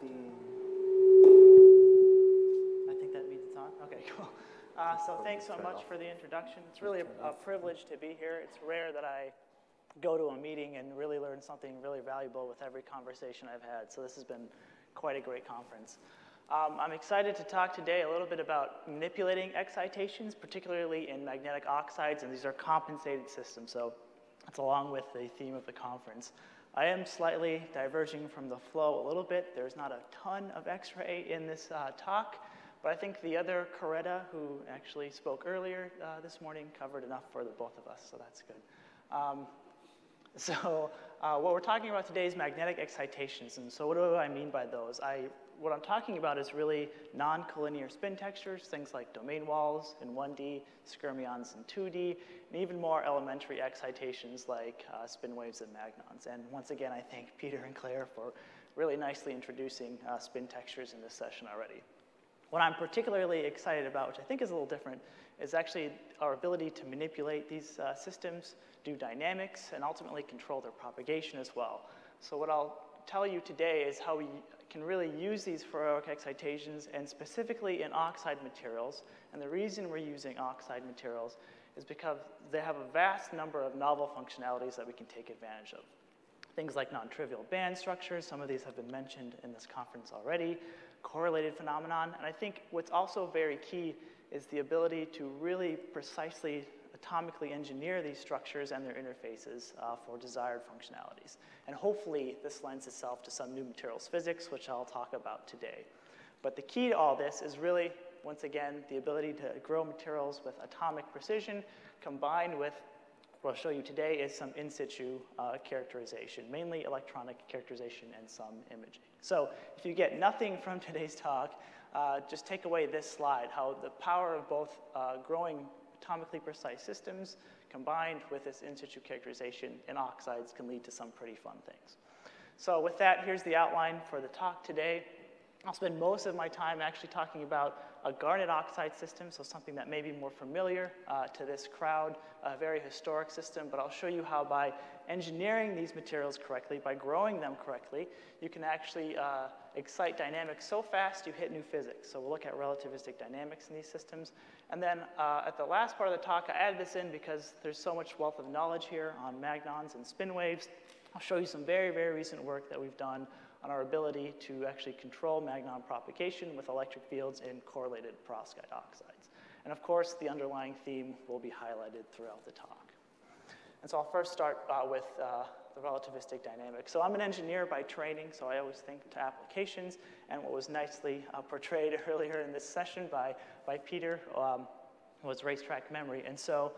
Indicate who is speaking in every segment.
Speaker 1: the. I think that means it's on. Okay, cool. Uh, so thanks so much for the introduction. It's really a, a privilege to be here. It's rare that I go to a meeting and really learn something really valuable with every conversation I've had. So this has been quite a great conference. Um, I'm excited to talk today a little bit about manipulating excitations, particularly in magnetic oxides, and these are compensated systems, so that's along with the theme of the conference. I am slightly diverging from the flow a little bit. There's not a ton of X-ray in this uh, talk, but I think the other Caretta, who actually spoke earlier uh, this morning, covered enough for the both of us, so that's good. Um, so uh, what we're talking about today is magnetic excitations, and so what do I mean by those? I what I'm talking about is really non-collinear spin textures, things like domain walls in 1D, skyrmions in 2D, and even more elementary excitations like uh, spin waves and magnons. And once again, I thank Peter and Claire for really nicely introducing uh, spin textures in this session already. What I'm particularly excited about, which I think is a little different, is actually our ability to manipulate these uh, systems, do dynamics, and ultimately control their propagation as well. So what I'll tell you today is how we can really use these ferroic excitations and specifically in oxide materials. And the reason we're using oxide materials is because they have a vast number of novel functionalities that we can take advantage of. Things like non-trivial band structures, some of these have been mentioned in this conference already, correlated phenomenon, and I think what's also very key is the ability to really precisely atomically engineer these structures and their interfaces uh, for desired functionalities. And hopefully this lends itself to some new materials physics, which I'll talk about today. But the key to all this is really, once again, the ability to grow materials with atomic precision combined with what I'll show you today is some in situ uh, characterization, mainly electronic characterization and some imaging. So if you get nothing from today's talk, uh, just take away this slide, how the power of both uh, growing atomically precise systems combined with this in situ characterization in oxides can lead to some pretty fun things. So with that, here's the outline for the talk today. I'll spend most of my time actually talking about a garnet oxide system, so something that may be more familiar uh, to this crowd, a very historic system, but I'll show you how by engineering these materials correctly, by growing them correctly, you can actually uh, excite dynamics so fast you hit new physics. So we'll look at relativistic dynamics in these systems. And then uh, at the last part of the talk, I added this in because there's so much wealth of knowledge here on magnons and spin waves. I'll show you some very, very recent work that we've done on our ability to actually control magnon propagation with electric fields in correlated perovskite oxides. And of course, the underlying theme will be highlighted throughout the talk. And so I'll first start uh, with uh, the relativistic dynamics. So I'm an engineer by training, so I always think to applications. And what was nicely uh, portrayed earlier in this session by, by Peter um, was racetrack memory. And so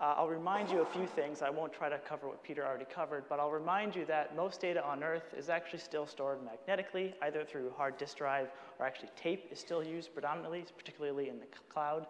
Speaker 1: uh, I'll remind you a few things. I won't try to cover what Peter already covered, but I'll remind you that most data on Earth is actually still stored magnetically, either through hard disk drive or actually tape is still used predominantly, particularly in the cloud.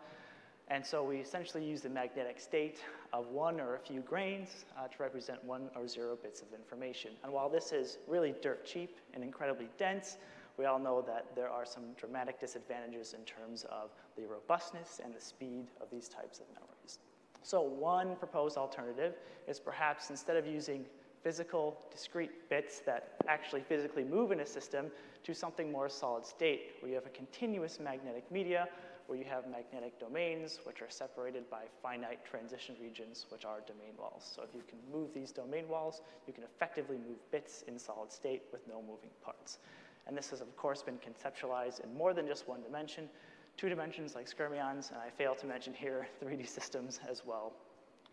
Speaker 1: And so we essentially use the magnetic state of one or a few grains uh, to represent one or zero bits of information. And while this is really dirt cheap and incredibly dense, we all know that there are some dramatic disadvantages in terms of the robustness and the speed of these types of memories. So one proposed alternative is perhaps instead of using physical discrete bits that actually physically move in a system to something more solid state, where you have a continuous magnetic media where you have magnetic domains, which are separated by finite transition regions, which are domain walls. So if you can move these domain walls, you can effectively move bits in solid state with no moving parts. And this has, of course, been conceptualized in more than just one dimension, two dimensions like skyrmions, and I fail to mention here 3D systems as well.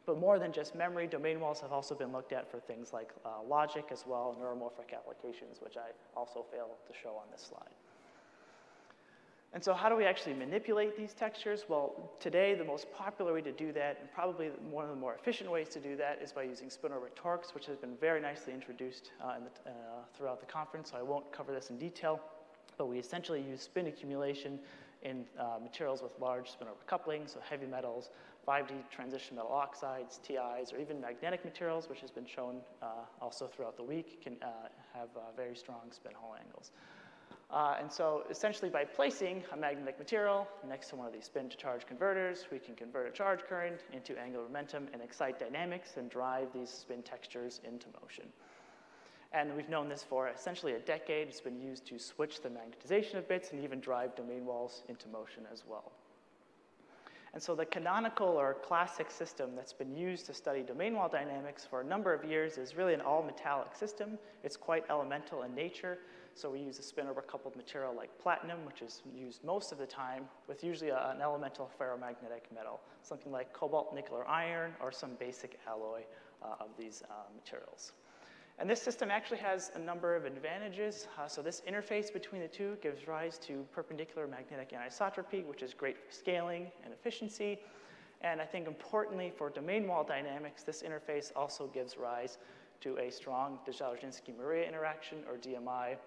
Speaker 1: But more than just memory, domain walls have also been looked at for things like uh, logic as well, neuromorphic applications, which I also fail to show on this slide. And so how do we actually manipulate these textures? Well, today the most popular way to do that, and probably one of the more efficient ways to do that, is by using spin orbit torques, which has been very nicely introduced uh, the, uh, throughout the conference, so I won't cover this in detail. But we essentially use spin accumulation in uh, materials with large spin orbit coupling, so heavy metals, 5D transition metal oxides, TIs, or even magnetic materials, which has been shown uh, also throughout the week, can uh, have uh, very strong spin Hall angles. Uh, and so essentially by placing a magnetic material next to one of these spin to charge converters, we can convert a charge current into angular momentum and excite dynamics and drive these spin textures into motion. And we've known this for essentially a decade. It's been used to switch the magnetization of bits and even drive domain walls into motion as well. And so the canonical or classic system that's been used to study domain wall dynamics for a number of years is really an all metallic system. It's quite elemental in nature. So we use a spin-orbit coupled material like platinum, which is used most of the time with usually a, an elemental ferromagnetic metal, something like cobalt, nickel, or iron, or some basic alloy uh, of these uh, materials. And this system actually has a number of advantages. Uh, so this interface between the two gives rise to perpendicular magnetic anisotropy, which is great for scaling and efficiency. And I think importantly for domain wall dynamics, this interface also gives rise to a strong Dzyaloshinskii-Moriya interaction, or DMI,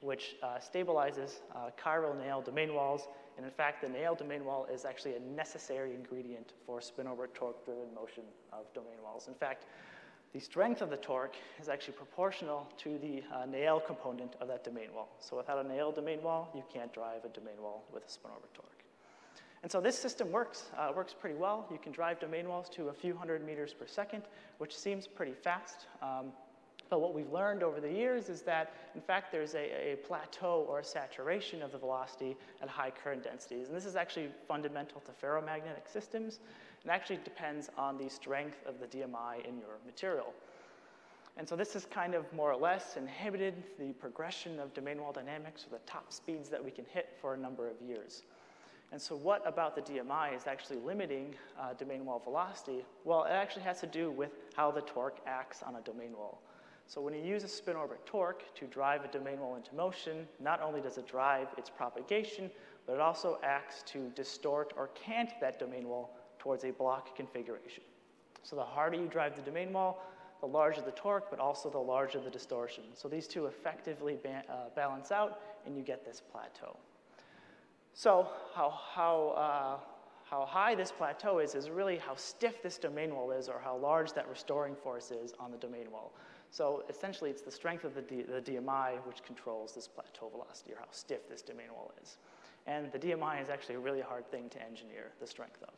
Speaker 1: which uh, stabilizes uh, chiral Néel domain walls. And in fact, the Néel domain wall is actually a necessary ingredient for spin-orbit torque-driven motion of domain walls. In fact, the strength of the torque is actually proportional to the uh, Néel component of that domain wall. So without a Néel domain wall, you can't drive a domain wall with a spin-orbit torque. And so this system works, uh, works pretty well. You can drive domain walls to a few hundred meters per second, which seems pretty fast. Um, but what we've learned over the years is that, in fact, there's a, a, plateau or a saturation of the velocity at high current densities. And this is actually fundamental to ferromagnetic systems and actually depends on the strength of the DMI in your material. And so this has kind of more or less inhibited the progression of domain wall dynamics or the top speeds that we can hit for a number of years. And so what about the DMI is actually limiting uh, domain wall velocity? Well, it actually has to do with how the torque acts on a domain wall. So when you use a spin orbit torque to drive a domain wall into motion, not only does it drive its propagation, but it also acts to distort or cant that domain wall towards a Bloch configuration. So the harder you drive the domain wall, the larger the torque, but also the larger the distortion. So these two effectively ba uh, balance out, and you get this plateau. So how, how, uh, how high this plateau is is really how stiff this domain wall is or how large that restoring force is on the domain wall. So essentially, it's the strength of the, D, the DMI which controls this plateau velocity or how stiff this domain wall is. And the DMI is actually a really hard thing to engineer the strength of.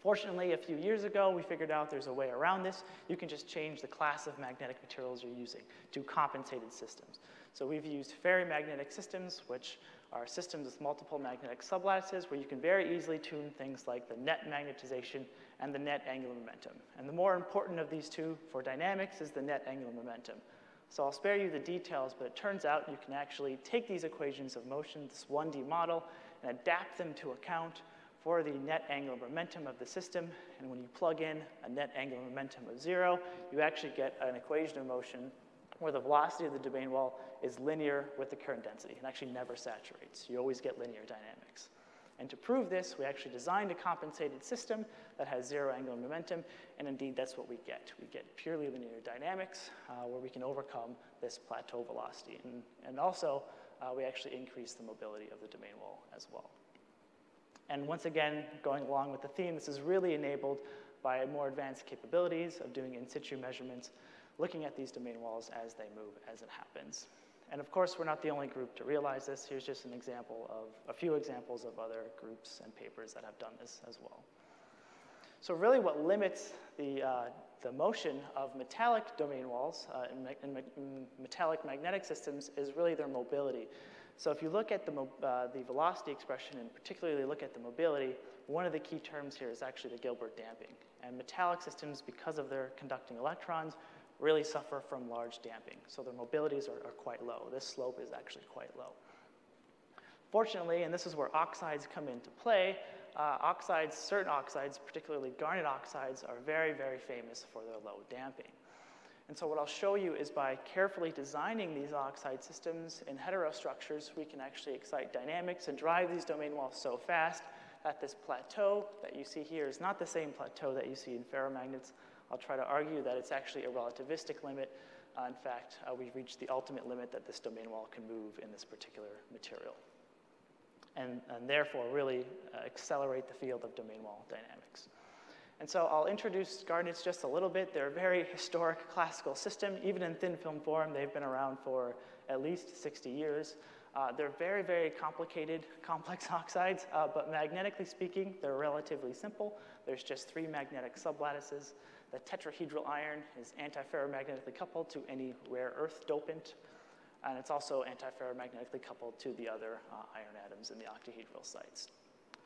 Speaker 1: Fortunately, a few years ago, we figured out there's a way around this. You can just change the class of magnetic materials you're using to compensated systems. So we've used ferrimagnetic systems, which are systems with multiple magnetic sublattices where you can very easily tune things like the net magnetization and the net angular momentum. And the more important of these two for dynamics is the net angular momentum. So I'll spare you the details, but it turns out you can actually take these equations of motion, this 1D model, and adapt them to account for the net angular momentum of the system. And when you plug in a net angular momentum of zero, you actually get an equation of motion where the velocity of the domain wall is linear with the current density. and actually never saturates. You always get linear dynamics. And to prove this, we actually designed a compensated system that has zero angular momentum, and indeed that's what we get. We get purely linear dynamics uh, where we can overcome this plateau velocity. And, and also, uh, we actually increase the mobility of the domain wall as well. And once again, going along with the theme, this is really enabled by more advanced capabilities of doing in situ measurements, looking at these domain walls as they move, as it happens. And of course, we're not the only group to realize this. Here's just an example of a few examples of other groups and papers that have done this as well. So really what limits the, uh, the motion of metallic domain walls uh, in, in, in, metallic magnetic systems is really their mobility. So if you look at the, uh, the velocity expression and particularly look at the mobility, one of the key terms here is actually the Gilbert damping. And metallic systems, because of their conducting electrons, really suffer from large damping. So their mobilities are, are quite low. This slope is actually quite low. Fortunately, and this is where oxides come into play, uh, oxides, certain oxides, particularly garnet oxides, are very, very famous for their low damping. And so what I'll show you is by carefully designing these oxide systems in heterostructures, we can actually excite dynamics and drive these domain walls so fast that this plateau that you see here is not the same plateau that you see in ferromagnets, I'll try to argue that it's actually a relativistic limit. Uh, in fact, uh, we've reached the ultimate limit that this domain wall can move in this particular material. And, and therefore, really uh, accelerate the field of domain wall dynamics. And so I'll introduce garnets just a little bit. They're a very historic classical system. Even in thin film form, they've been around for at least 60 years. Uh, they're very, very complicated, complex oxides, uh, but magnetically speaking, they're relatively simple. There's just three magnetic sublattices The tetrahedral iron is antiferromagnetically coupled to any rare earth dopant, and it's also antiferromagnetically coupled to the other uh, iron atoms in the octahedral sites.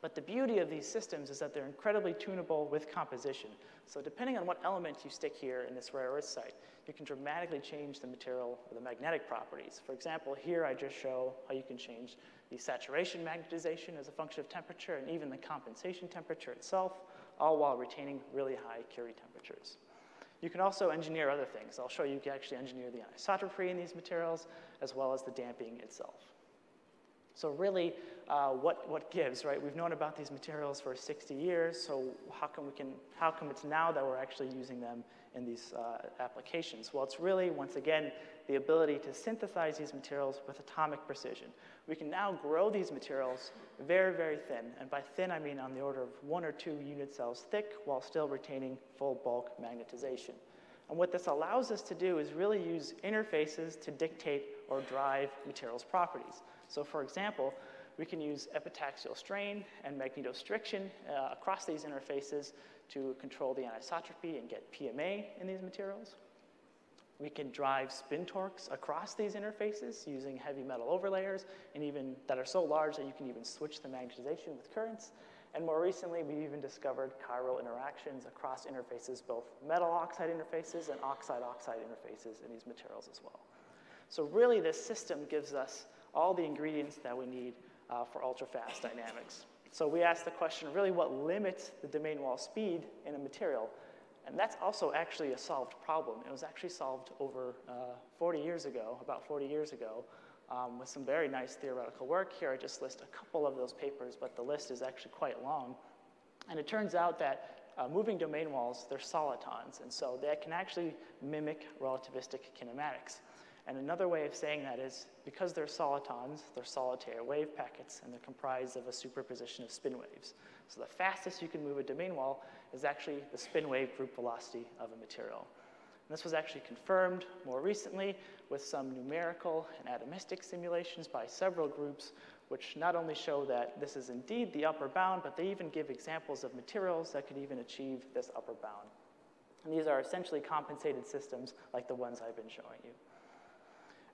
Speaker 1: But the beauty of these systems is that they're incredibly tunable with composition. So depending on what element you stick here in this rare earth site, you can dramatically change the material or the magnetic properties. For example, here I just show how you can change the saturation magnetization as a function of temperature and even the compensation temperature itself, all while retaining really high Curie temperatures. You can also engineer other things. I'll show you you can actually engineer the anisotropy in these materials as well as the damping itself. So really, uh, what, what gives, right? We've known about these materials for 60 years, so how come, we can, how come it's now that we're actually using them in these uh, applications? Well, it's really, once again, the ability to synthesize these materials with atomic precision. We can now grow these materials very, very thin, and by thin I mean on the order of one or two unit cells thick while still retaining full bulk magnetization. And what this allows us to do is really use interfaces to dictate or drive materials properties. So for example, we can use epitaxial strain and magnetostriction uh, across these interfaces to control the anisotropy and get PMA in these materials. We can drive spin torques across these interfaces using heavy metal overlayers and even that are so large that you can even switch the magnetization with currents. And more recently, we've even discovered chiral interactions across interfaces, both metal oxide interfaces and oxide-oxide interfaces in these materials as well. So really, this system gives us all the ingredients that we need uh, for ultra-fast dynamics. So we asked the question, really what limits the domain wall speed in a material? And that's also actually a solved problem. It was actually solved over uh, 40 years ago, about 40 years ago, um, with some very nice theoretical work. Here I just list a couple of those papers, but the list is actually quite long. And it turns out that uh, moving domain walls, they're solitons, and so they can actually mimic relativistic kinematics. And another way of saying that is because they're solitons, they're solitary wave packets, and they're comprised of a superposition of spin waves. So the fastest you can move a domain wall is actually the spin wave group velocity of a material. And this was actually confirmed more recently with some numerical and atomistic simulations by several groups, which not only show that this is indeed the upper bound, but they even give examples of materials that could even achieve this upper bound. And these are essentially compensated systems like the ones I've been showing you.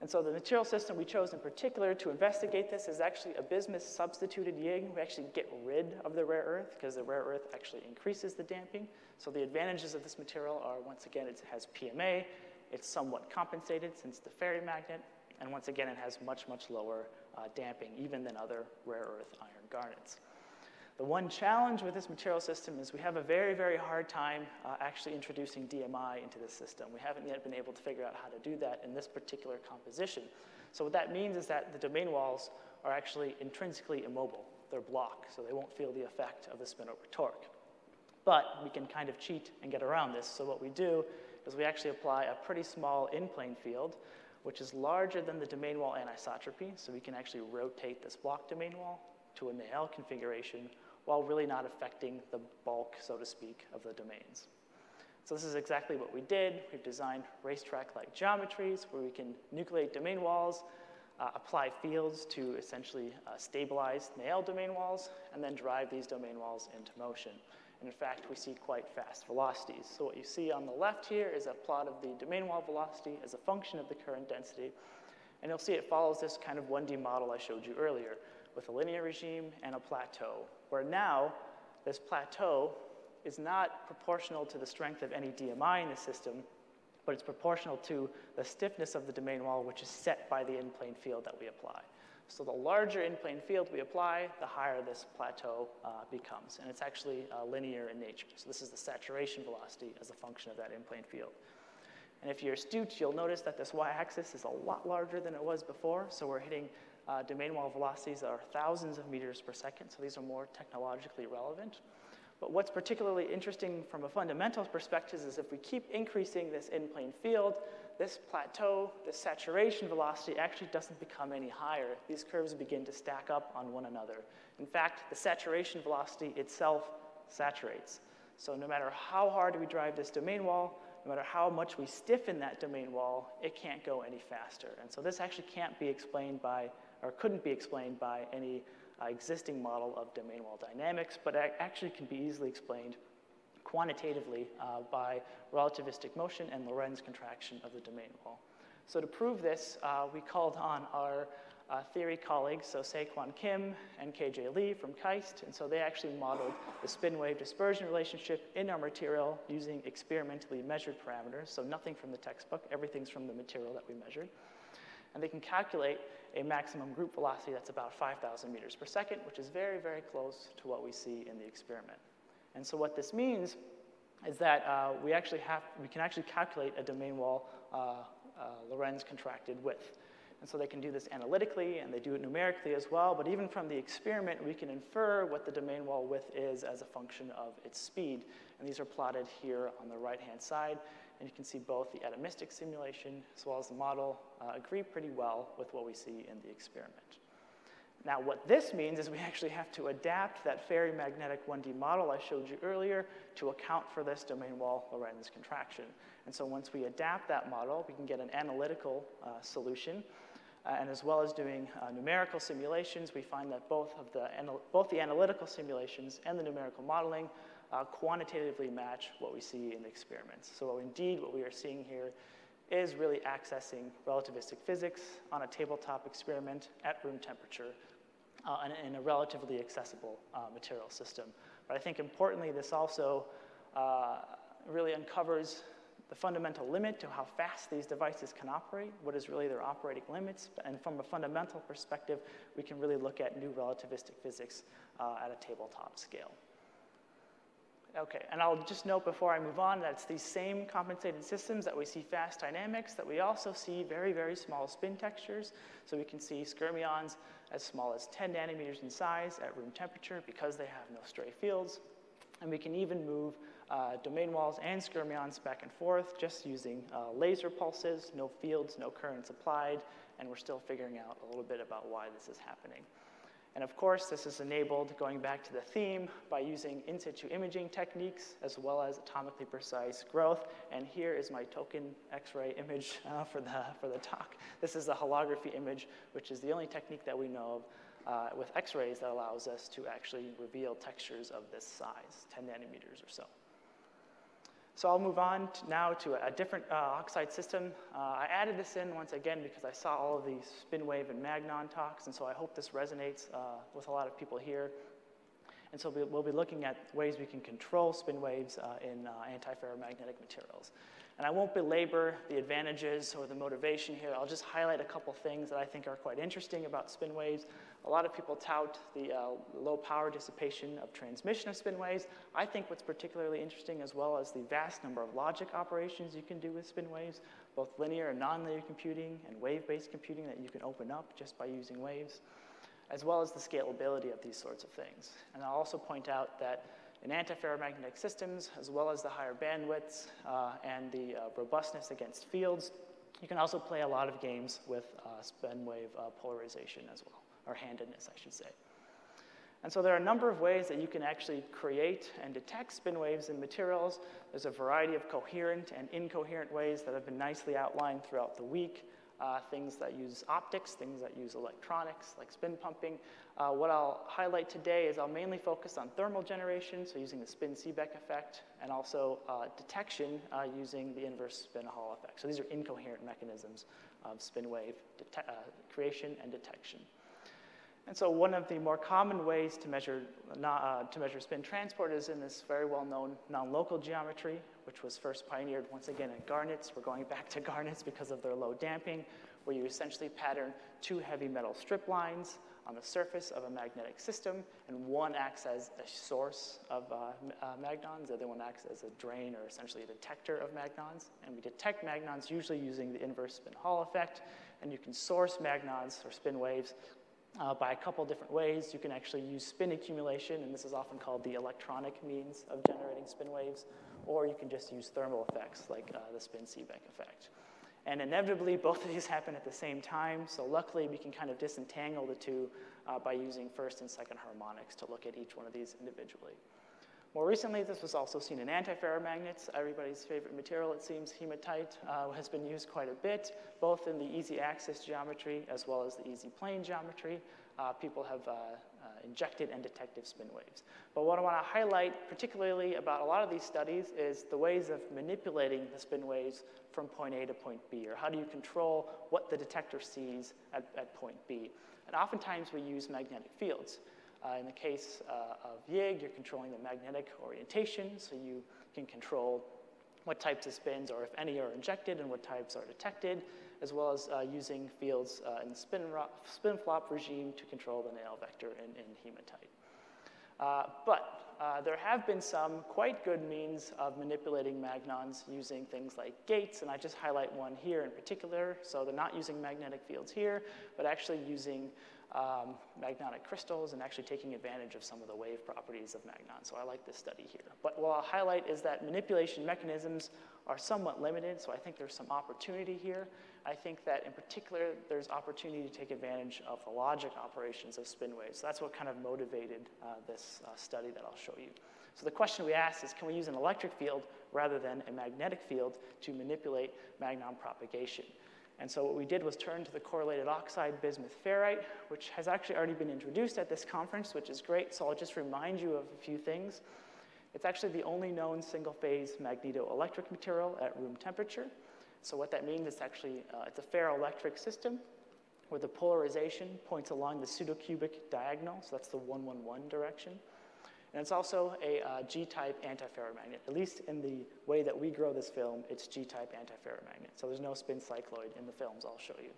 Speaker 1: And so the material system we chose in particular to investigate this is actually a bismuth substituted YIG. We actually get rid of the rare earth because the rare earth actually increases the damping. So the advantages of this material are, once again, it has PMA, it's somewhat compensated since the ferrimagnet, and once again, it has much, much lower uh, damping, even than other rare earth iron garnets. The one challenge with this material system is we have a very, very hard time uh, actually introducing DMI into this system. We haven't yet been able to figure out how to do that in this particular composition. So what that means is that the domain walls are actually intrinsically immobile. They're Bloch, so they won't feel the effect of the spin orbit torque. But we can kind of cheat and get around this. So what we do is we actually apply a pretty small in-plane field, which is larger than the domain wall anisotropy, so we can actually rotate this Bloch domain wall to a Néel configuration while really not affecting the bulk, so to speak, of the domains. So this is exactly what we did. We've designed racetrack-like geometries where we can nucleate domain walls, uh, apply fields to essentially uh, stabilize Néel domain walls, and then drive these domain walls into motion. And in fact, we see quite fast velocities. So what you see on the left here is a plot of the domain wall velocity as a function of the current density. And you'll see it follows this kind of 1D model I showed you earlier with a linear regime and a plateau, where now this plateau is not proportional to the strength of any DMI in the system, but it's proportional to the stiffness of the domain wall, which is set by the in-plane field that we apply. So the larger in-plane field we apply, the higher this plateau uh, becomes. And it's actually uh, linear in nature. So this is the saturation velocity as a function of that in-plane field. And if you're astute, you'll notice that this y-axis is a lot larger than it was before. So we're hitting uh, domain wall velocities are thousands of meters per second, so these are more technologically relevant. But what's particularly interesting from a fundamental perspective is if we keep increasing this in-plane field, this plateau, this saturation velocity actually doesn't become any higher. These curves begin to stack up on one another. In fact, the saturation velocity itself saturates. So no matter how hard we drive this domain wall, no matter how much we stiffen that domain wall, it can't go any faster. And so this actually can't be explained by or couldn't be explained by any uh, existing model of domain wall dynamics, but actually can be easily explained quantitatively uh, by relativistic motion and Lorentz contraction of the domain wall. So to prove this, uh, we called on our uh, theory colleagues, so Se Kwon Kim and KJ Lee from KAIST, and so they actually modeled the spin wave dispersion relationship in our material using experimentally measured parameters, so nothing from the textbook, everything's from the material that we measured. And they can calculate a maximum group velocity that's about 5,000 meters per second, which is very, very close to what we see in the experiment. And so what this means is that uh, we actually have, we can actually calculate a domain wall uh, uh, contracted width. And so they can do this analytically and they do it numerically as well. But even from the experiment, we can infer what the domain wall width is as a function of its speed. And these are plotted here on the right-hand side. And you can see both the atomistic simulation as well as the model uh, agree pretty well with what we see in the experiment. Now, what this means is we actually have to adapt that ferrimagnetic 1D model I showed you earlier to account for this domain wall Lorentz contraction. And so once we adapt that model, we can get an analytical uh, solution uh, and as well as doing uh, numerical simulations, we find that both, of the, both the analytical simulations and the numerical modeling uh, quantitatively match what we see in the experiments. So indeed, what we are seeing here is really accessing relativistic physics on a tabletop experiment at room temperature uh, in, in, a relatively accessible uh, material system. But I think importantly, this also uh, really uncovers the fundamental limit to how fast these devices can operate, what is really their operating limits, and from a fundamental perspective, we can really look at new relativistic physics uh, at a tabletop scale. Okay, and I'll just note before I move on that it's these same compensated systems that we see fast dynamics that we also see very, very small spin textures. So we can see skyrmions as small as 10 nanometers in size at room temperature because they have no stray fields. And we can even move uh, domain walls and skyrmions back and forth just using uh, laser pulses, no fields, no currents applied, and we're still figuring out a little bit about why this is happening. And of course, this is enabled, going back to the theme, by using in situ imaging techniques as well as atomically precise growth. And here is my token X-ray image uh, for, the, for the talk. This is a holography image, which is the only technique that we know of uh, with X-rays that allows us to actually reveal textures of this size, 10 nanometers or so. So I'll move on to now to a, different uh, oxide system. Uh, I added this in once again because I saw all of these spin wave and magnon talks, and so I hope this resonates uh, with a lot of people here. And so we'll be looking at ways we can control spin waves uh, in uh, antiferromagnetic materials. And I won't belabor the advantages or the motivation here. I'll just highlight a couple things that I think are quite interesting about spin waves. A lot of people tout the uh, low power dissipation of transmission of spin waves. I think what's particularly interesting as well as the vast number of logic operations you can do with spin waves, both linear and nonlinear computing and wave-based computing that you can open up just by using waves, as well as the scalability of these sorts of things. And I'll also point out that in antiferromagnetic systems, as well as the higher bandwidths uh, and the uh, robustness against fields, you can also play a lot of games with uh, spin wave uh, polarization as well or handedness, I should say. And so there are a number of ways that you can actually create and detect spin waves in materials. There's a variety of coherent and incoherent ways that have been nicely outlined throughout the week. Uh, things that use optics, things that use electronics, like spin pumping. Uh, what I'll highlight today is I'll mainly focus on thermal generation, so using the spin-Seebeck effect, and also uh, detection uh, using the inverse spin-Hall effect. So these are incoherent mechanisms of spin wave uh, creation and detection. And so one of the more common ways to measure, uh, to measure spin transport is in this very well-known non-local geometry, which was first pioneered once again at garnets. We're going back to garnets because of their low damping, where you essentially pattern two heavy metal strip lines on the surface of a magnetic system, and one acts as a source of uh, uh, magnons, the other one acts as a drain or essentially a detector of magnons. And we detect magnons usually using the inverse spin Hall effect, and you can source magnons or spin waves uh, by a couple different ways. You can actually use spin accumulation, and this is often called the electronic means of generating spin waves, or you can just use thermal effects like uh, the spin-Seebeck effect. And inevitably, both of these happen at the same time, so luckily we can kind of disentangle the two uh, by using first and second harmonics to look at each one of these individually. More recently, this was also seen in antiferromagnets. Everybody's favorite material, it seems, hematite, uh, has been used quite a bit, both in the easy axis geometry as well as the easy plane geometry. uh, people have uh, uh, injected and detected spin waves. But what I want to highlight particularly about a lot of these studies is the ways of manipulating the spin waves from point A to point B, or how do you control what the detector sees at, at point B. And oftentimes we use magnetic fields. Uh, in the case uh, of YIG, you're controlling the magnetic orientation, so you can control what types of spins, or if any, are injected and what types are detected, as well as uh, using fields uh, in the spin, spin, flop regime to control the Néel vector in, in hematite. Uh, but uh, there have been some quite good means of manipulating magnons using things like gates, and I just highlight one here in particular. So they're not using magnetic fields here, but actually using um, magnetic crystals and actually taking advantage of some of the wave properties of magnon. So I like this study here. But what I'll highlight is that manipulation mechanisms are somewhat limited, so I think there's some opportunity here. I think that in particular, there's opportunity to take advantage of the logic operations of spin waves. So that's what kind of motivated uh, this uh, study that I'll show you. So the question we asked is, can we use an electric field rather than a magnetic field to manipulate magnon propagation? And so what we did was turn to the correlated oxide bismuth ferrite, which has actually already been introduced at this conference, which is great. So I'll just remind you of a few things. It's actually the only known single-phase magnetoelectric material at room temperature. So what that means is actually uh, it's a ferroelectric system where the polarization points along the pseudocubic diagonal, so that's the 111 direction. And it's also a uh, G-type antiferromagnet. At least in the way that we grow this film, it's G-type antiferromagnet. So there's no spin cycloid in the films I'll show you.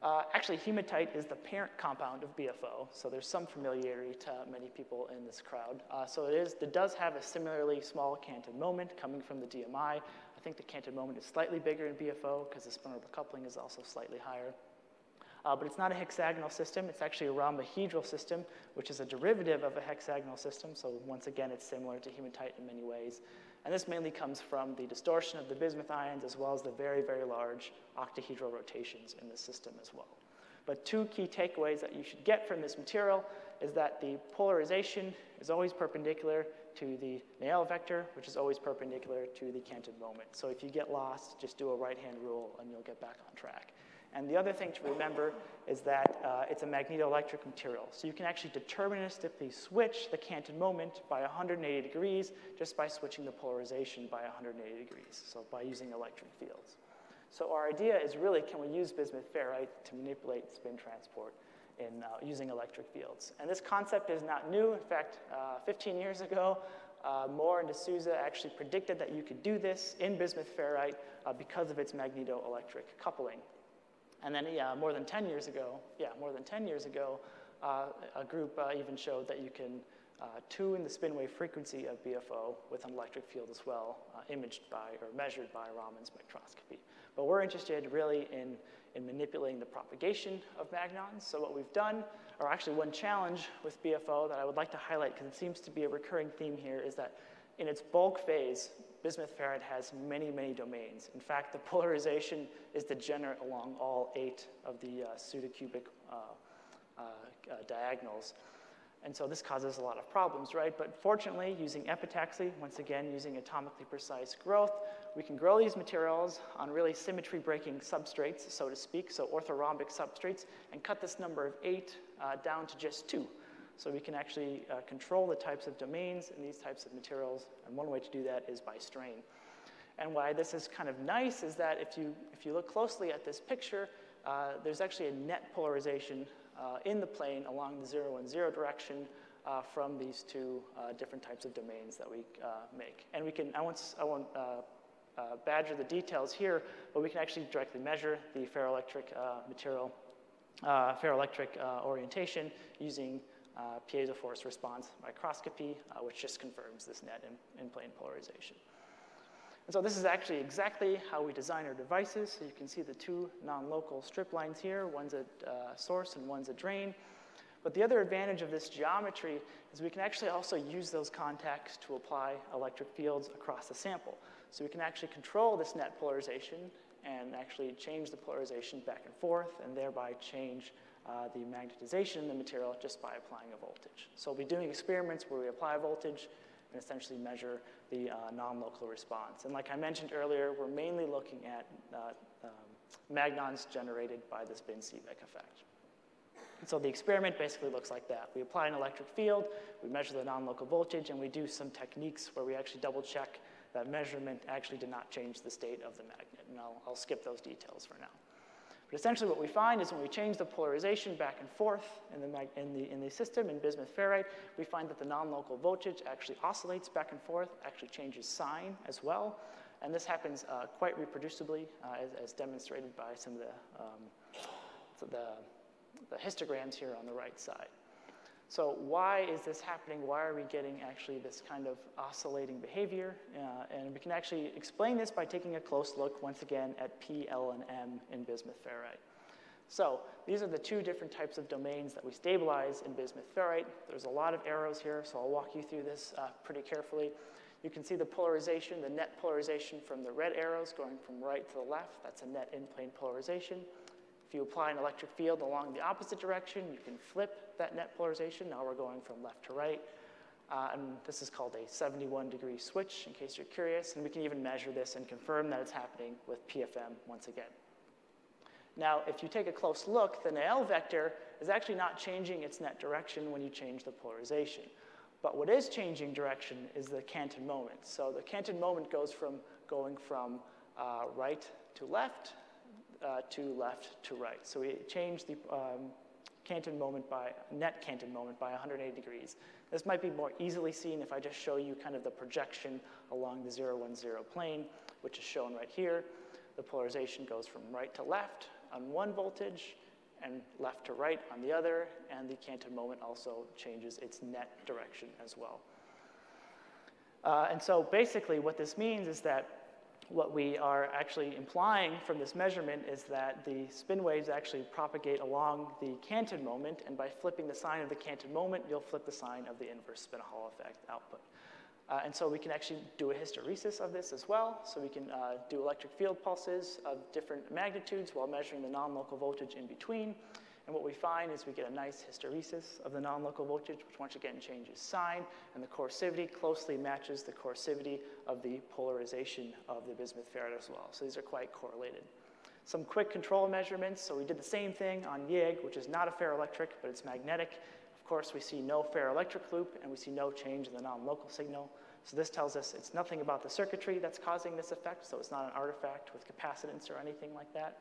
Speaker 1: Uh, actually, hematite is the parent compound of BFO, so there's some familiarity to many people in this crowd. Uh, so it, is, it does have a similarly small canted moment coming from the DMI. I think the canted moment is slightly bigger in BFO because the spin orbital coupling is also slightly higher. Uh, but it's not a hexagonal system. It's actually a rhombohedral system, which is a derivative of a hexagonal system. So once again, it's similar to hematite in many ways. And this mainly comes from the distortion of the bismuth ions as well as the very, very large octahedral rotations in the system as well. But two key takeaways that you should get from this material is that the polarization is always perpendicular to the Néel vector, which is always perpendicular to the canted moment. So if you get lost, just do a right-hand rule and you'll get back on track. And the other thing to remember is that uh, it's a magnetoelectric material. So you can actually deterministically switch the canted moment by 180 degrees just by switching the polarization by 180 degrees, so by using electric fields. So our idea is really, can we use bismuth ferrite to manipulate spin transport in uh, using electric fields? And this concept is not new. In fact, uh, 15 years ago, uh, Moore and D'Souza actually predicted that you could do this in bismuth ferrite uh, because of its magnetoelectric coupling. And then, yeah, more than 10 years ago, yeah, more than 10 years ago, uh, a group uh, even showed that you can uh, tune the spin wave frequency of BFO with an electric field as well, uh, imaged by or measured by Raman spectroscopy. But we're interested really in, in manipulating the propagation of magnons. So what we've done, or actually one challenge with BFO that I would like to highlight because it seems to be a recurring theme here is that in its bulk phase, bismuth ferrite has many, many domains. In fact, the polarization is degenerate along all eight of the uh, pseudocubic uh, uh, uh, diagonals. And so this causes a lot of problems, right? But fortunately, using epitaxy, once again, using atomically precise growth, we can grow these materials on really symmetry breaking substrates, so to speak, so orthorhombic substrates, and cut this number of eight uh, down to just two. So we can actually uh, control the types of domains in these types of materials, and one way to do that is by strain. And why this is kind of nice is that if you, if you look closely at this picture, uh, there's actually a net polarization uh, in the plane along the 0 and 0 direction uh, from these two uh, different types of domains that we uh, make. And we can, I won't, I won't badger the details here, but we can actually directly measure the ferroelectric material, ferroelectric orientation using uh, piezo force response microscopy, uh, which just confirms this net in, in plane polarization. And so this is actually exactly how we design our devices. So you can see the two non-local strip lines here. One's a uh, source and one's a drain. But the other advantage of this geometry is we can actually also use those contacts to apply electric fields across the sample. So we can actually control this net polarization and actually change the polarization back and forth and thereby change uh, the magnetization in the material just by applying a voltage. So we'll be doing experiments where we apply a voltage and essentially measure the uh, non-local response. And like I mentioned earlier, we're mainly looking at uh, um, magnons generated by the spin Seebeck effect. So the experiment basically looks like that. We apply an electric field, we measure the non-local voltage, and we do some techniques where we actually double check that measurement actually did not change the state of the magnet. And I'll, I'll skip those details for now. But essentially what we find is when we change the polarization back and forth in the, in the, in the system in bismuth ferrite, we find that the non-local voltage actually oscillates back and forth, actually changes sign as well. And this happens uh, quite reproducibly uh, as, as, demonstrated by some of the, um, the, the histograms here on the right side. So why is this happening? Why are we getting actually this kind of oscillating behavior? Uh, and we can actually explain this by taking a close look once again at P, L, and M in bismuth ferrite. So these are the two different types of domains that we stabilize in bismuth ferrite. There's a lot of arrows here, so I'll walk you through this uh, pretty carefully. You can see the polarization, the net polarization from the red arrows going from right to the left. That's a net in-plane polarization. If you apply an electric field along the opposite direction, you can flip that net polarization. Now we're going from left to right. Uh, and this is called a 71 degree switch, in case you're curious. And we can even measure this and confirm that it's happening with PFM once again. Now, if you take a close look, the Néel vector is actually not changing its net direction when you change the polarization. But what is changing direction is the canted moment. So the canted moment goes from going from uh, right to left uh, to left to right. So we change the um, canted moment by, net canted moment by 180 degrees. This might be more easily seen if I just show you kind of the projection along the 010 plane, which is shown right here. The polarization goes from right to left on one voltage and left to right on the other, and the canted moment also changes its net direction as well. Uh, and so basically what this means is that what we are actually implying from this measurement is that the spin waves actually propagate along the canted moment, and by flipping the sign of the canted moment, you'll flip the sign of the inverse spin Hall effect output. Uh, and so we can actually do a hysteresis of this as well. So we can uh, do electric field pulses of different magnitudes while measuring the non-local voltage in between. And what we find is we get a nice hysteresis of the non-local voltage, which once again changes sign, and the coercivity closely matches the coercivity of the polarization of the bismuth ferrite as well. So these are quite correlated. Some quick control measurements. So we did the same thing on YIG, which is not a ferroelectric, but it's magnetic. Of course, we see no ferroelectric loop, and we see no change in the non-local signal. So this tells us it's nothing about the circuitry that's causing this effect, so it's not an artifact with capacitance or anything like that.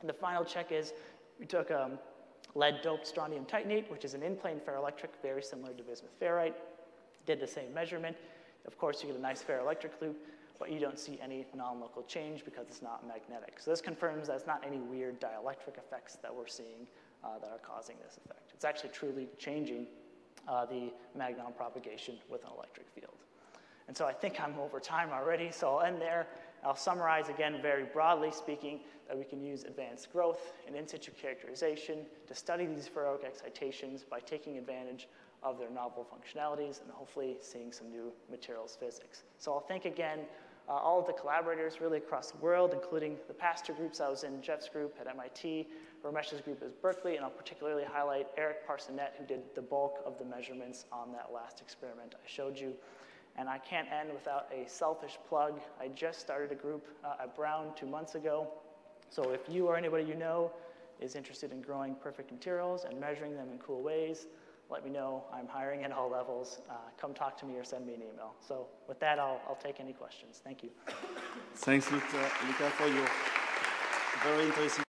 Speaker 1: And the final check is we took um, lead-doped strontium titanate, which is an in-plane ferroelectric, very similar to bismuth ferrite. Did the same measurement. Of course, you get a nice ferroelectric loop, but you don't see any non-local change because it's not magnetic. So this confirms that it's not any weird dielectric effects that we're seeing uh, that are causing this effect. It's actually truly changing uh, the magnon propagation with an electric field. And so I think I'm over time already, so I'll end there. I'll summarize again very broadly speaking that we can use advanced growth and in situ characterization to study these ferroic excitations by taking advantage of their novel functionalities and hopefully seeing some new materials physics. So I'll thank again uh, all of the collaborators really across the world, including the PASTEUR groups. I was in Geoff's group at MIT, Ramesh's group is Berkeley, and I'll particularly highlight Eric Parsonnet, who did the bulk of the measurements on that last experiment I showed you. And I can't end without a selfish plug. I just started a group uh, at Brown two months ago. So if you or anybody you know is interested in growing perfect materials and measuring them in cool ways, let me know. I'm hiring at all levels. Uh, come talk to me or send me an email. So with that, I'll, I'll take any questions. Thank you.
Speaker 2: Thanks, Luca, Luca for your very interesting